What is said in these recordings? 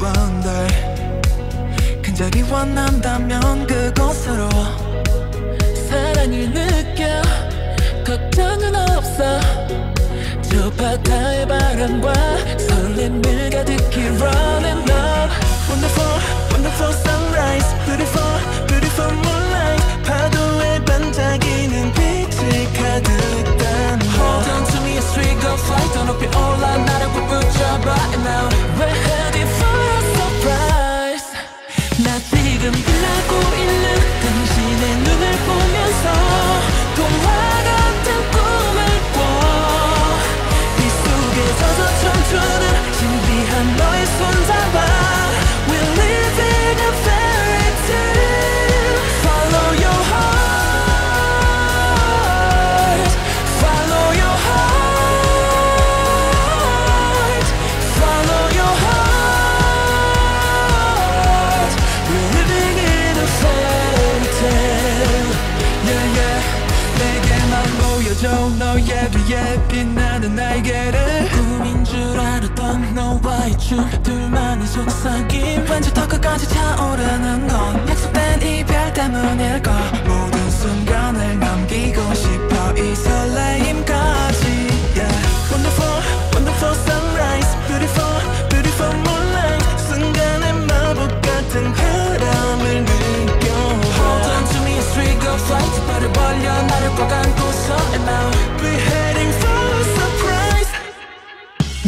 one day 근접이 원한다면 그곳으로 사랑을 느껴. 걱정은 없어. 저 바다의 바람과 설렘을 가득히 r 손잡아 We're living a fairy tale Follow your heart Follow your heart Follow your heart We're living in a fairy tale Yeah yeah 내게만 보여줘 너의 비에 빛나는 날개를 꿈인 줄 알았던 너와의 춤 둘만의 속삭임. 왠지 더 끝까지 차오르는 건 약속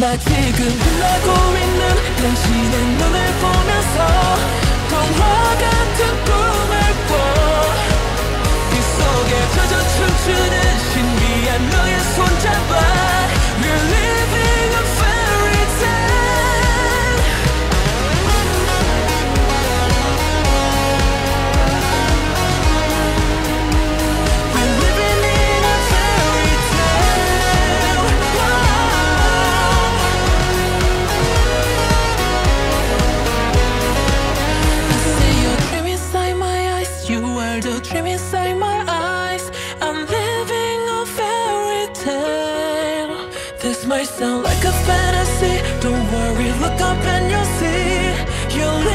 나 지금 빛나고 있는 당신의 눈을 보면서童话 This might sound like a fantasy. Don't worry, look up and you'll see. Fairy